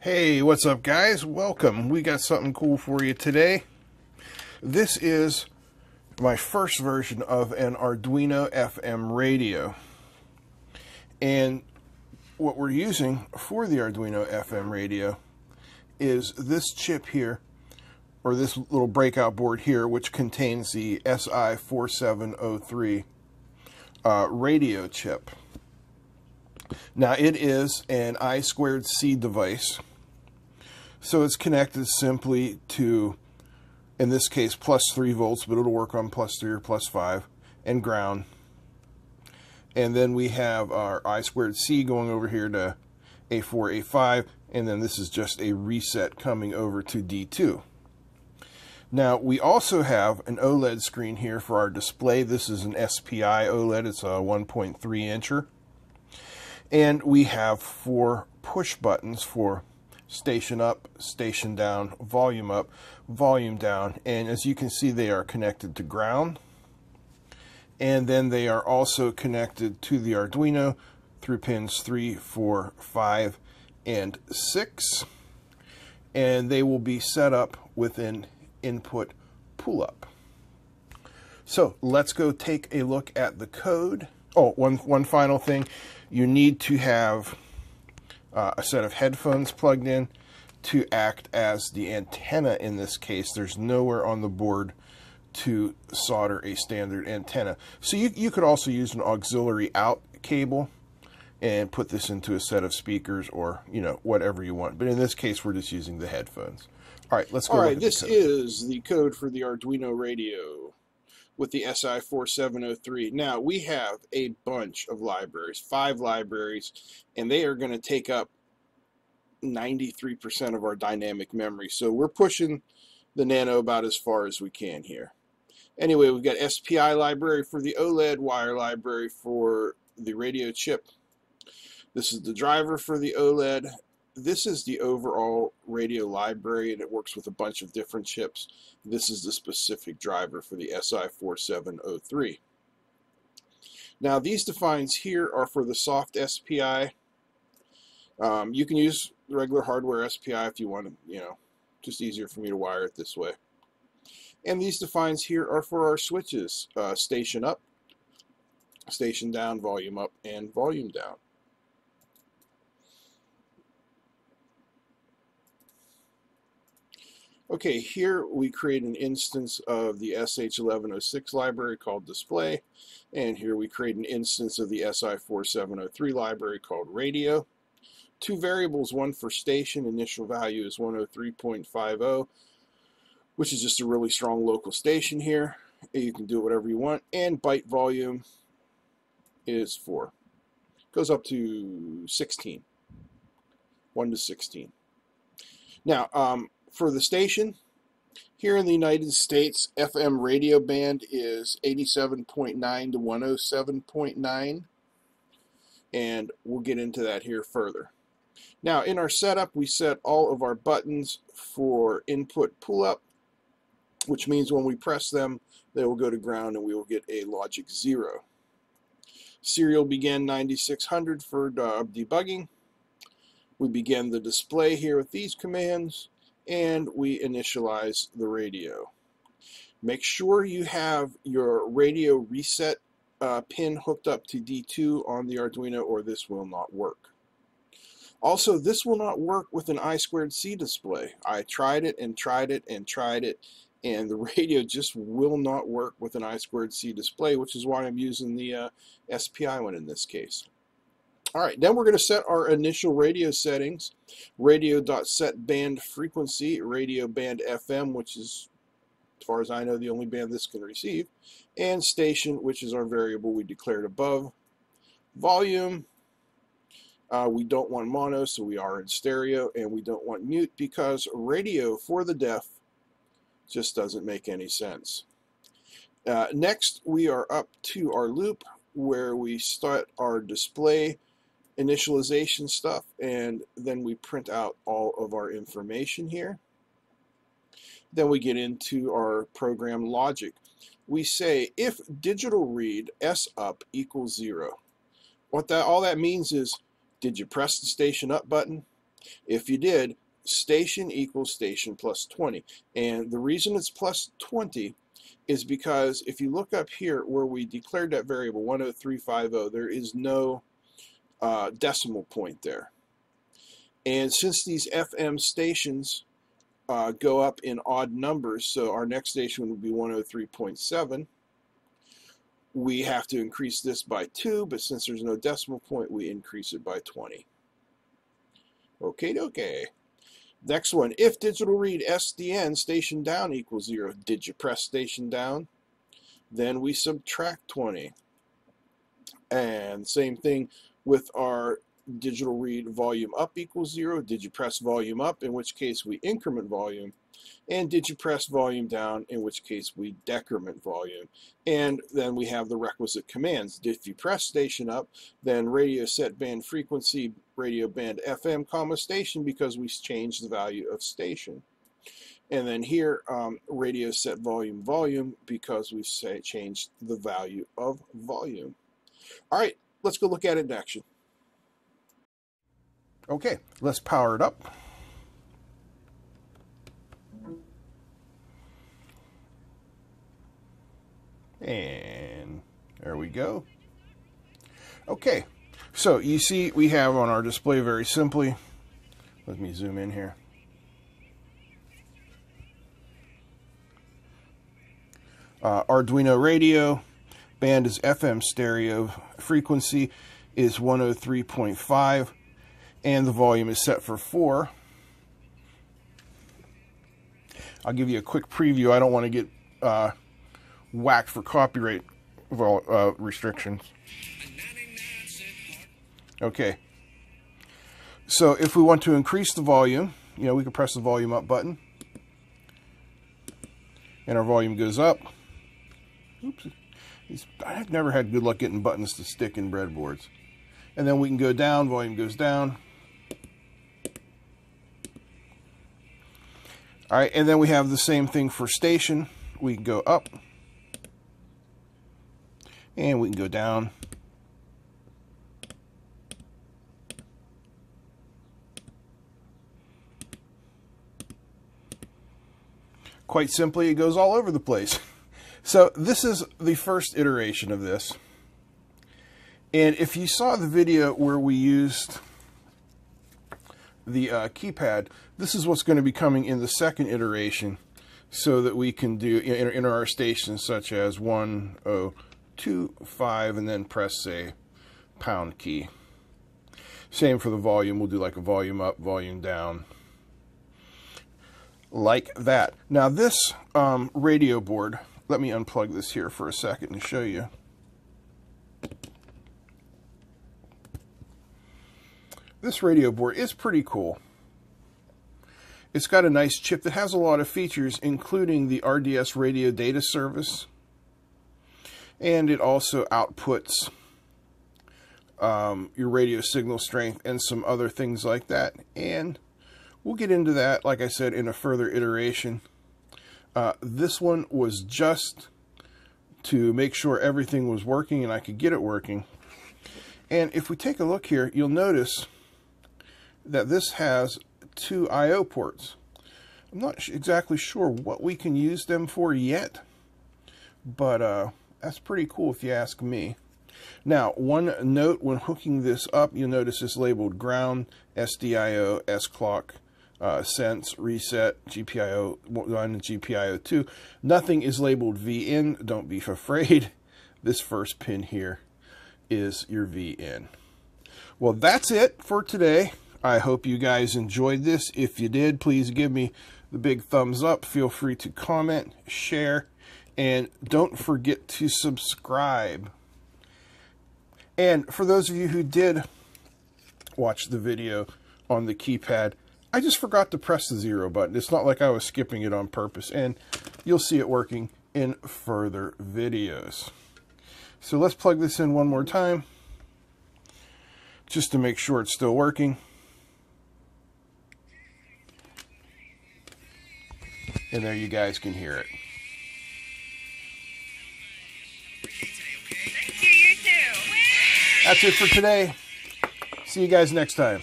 Hey, what's up, guys? Welcome. We got something cool for you today. This is my first version of an Arduino FM radio. And what we're using for the Arduino FM radio is this chip here, or this little breakout board here, which contains the SI4703 uh, radio chip. Now, it is an I squared C device so it's connected simply to, in this case, plus 3 volts, but it'll work on plus 3 or plus 5, and ground. And then we have our I squared C going over here to A4, A5, and then this is just a reset coming over to D2. Now, we also have an OLED screen here for our display. This is an SPI OLED. It's a 1.3 incher. And we have four push buttons for station up, station down, volume up, volume down. And as you can see, they are connected to ground. And then they are also connected to the Arduino through pins 3, 4, 5, and 6. And they will be set up with an input pull-up. So let's go take a look at the code. Oh, one, one final thing. You need to have uh, a set of headphones plugged in to act as the antenna in this case. There's nowhere on the board to solder a standard antenna. So you, you could also use an auxiliary out cable and put this into a set of speakers or, you know, whatever you want. But in this case, we're just using the headphones. All right, let's go. All right, this is the code for the Arduino radio with the SI4703. Now, we have a bunch of libraries, five libraries, and they are going to take up 93% of our dynamic memory. So we're pushing the Nano about as far as we can here. Anyway, we've got SPI library for the OLED, wire library for the radio chip. This is the driver for the OLED, this is the overall radio library and it works with a bunch of different chips. This is the specific driver for the SI4703. Now these defines here are for the soft SPI. Um, you can use the regular hardware SPI if you want to, you know, just easier for me to wire it this way. And these defines here are for our switches, uh, station up, station down, volume up, and volume down. Okay, here we create an instance of the SH1106 library called display, and here we create an instance of the SI4703 library called radio. Two variables, one for station, initial value is 103.50, which is just a really strong local station here. You can do whatever you want, and byte volume is 4. Goes up to 16. 1 to 16. Now, um, for the station, here in the United States, FM radio band is 87.9 to 107.9, and we'll get into that here further. Now, in our setup, we set all of our buttons for input pull-up, which means when we press them, they will go to ground and we will get a logic 0. Serial begin 9600 for uh, debugging. We begin the display here with these commands and we initialize the radio. Make sure you have your radio reset uh, pin hooked up to D2 on the Arduino or this will not work. Also, this will not work with an I squared C display. I tried it and tried it and tried it and the radio just will not work with an I squared C display, which is why I'm using the uh, SPI one in this case. All right, then we're going to set our initial radio settings. Radio.set band frequency, radio band FM, which is, as far as I know, the only band this can receive, and station, which is our variable we declared above. Volume, uh, we don't want mono, so we are in stereo, and we don't want mute because radio for the deaf just doesn't make any sense. Uh, next, we are up to our loop where we start our display initialization stuff and then we print out all of our information here. Then we get into our program logic. We say if digital read S up equals zero. What that all that means is did you press the station up button? If you did, station equals station plus 20. And the reason it's plus 20 is because if you look up here where we declared that variable 10350, there is no uh, decimal point there. And since these FM stations uh, go up in odd numbers, so our next station would be 103.7, we have to increase this by 2, but since there's no decimal point, we increase it by 20. Okay, okay. Next one, if digital read SDN station down equals 0, did you press station down? Then we subtract 20. And same thing with our digital read volume up equals 0. Did you press volume up, in which case we increment volume? And did you press volume down, in which case we decrement volume? And then we have the requisite commands. If you press station up, then radio set band frequency, radio band FM, comma station, because we changed the value of station. And then here, um, radio set volume volume, because we say changed the value of volume. All right, let's go look at it in action. Okay, let's power it up. And there we go. Okay, so you see we have on our display very simply, let me zoom in here. Uh, Arduino radio, band is FM stereo, frequency is 103.5, and the volume is set for 4. I'll give you a quick preview. I don't want to get uh, whacked for copyright uh, restrictions. Okay. So if we want to increase the volume, you know, we can press the volume up button. And our volume goes up. Oops. I've never had good luck getting buttons to stick in breadboards. And then we can go down, volume goes down. All right, and then we have the same thing for station. We can go up. And we can go down. Quite simply, it goes all over the place. So this is the first iteration of this. And if you saw the video where we used the uh, keypad, this is what's going to be coming in the second iteration so that we can do enter, our stations such as 1, 0, 2, 5, and then press, say, pound key. Same for the volume. We'll do like a volume up, volume down. Like that. Now this um, radio board, let me unplug this here for a second and show you. This radio board is pretty cool. It's got a nice chip that has a lot of features, including the RDS radio data service. And it also outputs um, your radio signal strength and some other things like that. And we'll get into that, like I said, in a further iteration. Uh, this one was just to make sure everything was working and I could get it working. And if we take a look here, you'll notice that this has two I.O. ports. I'm not exactly sure what we can use them for yet, but uh, that's pretty cool if you ask me. Now, one note when hooking this up, you'll notice it's labeled ground, SDIO, S-clock, uh, sense, reset, GPIO 1 and GPIO 2. Nothing is labeled VIN. Don't be afraid. This first pin here is your VIN. Well, that's it for today. I hope you guys enjoyed this. If you did, please give me the big thumbs up. Feel free to comment, share, and don't forget to subscribe. And for those of you who did watch the video on the keypad, I just forgot to press the zero button. It's not like I was skipping it on purpose, and you'll see it working in further videos. So let's plug this in one more time, just to make sure it's still working. and there you guys can hear it. That's it for today. See you guys next time.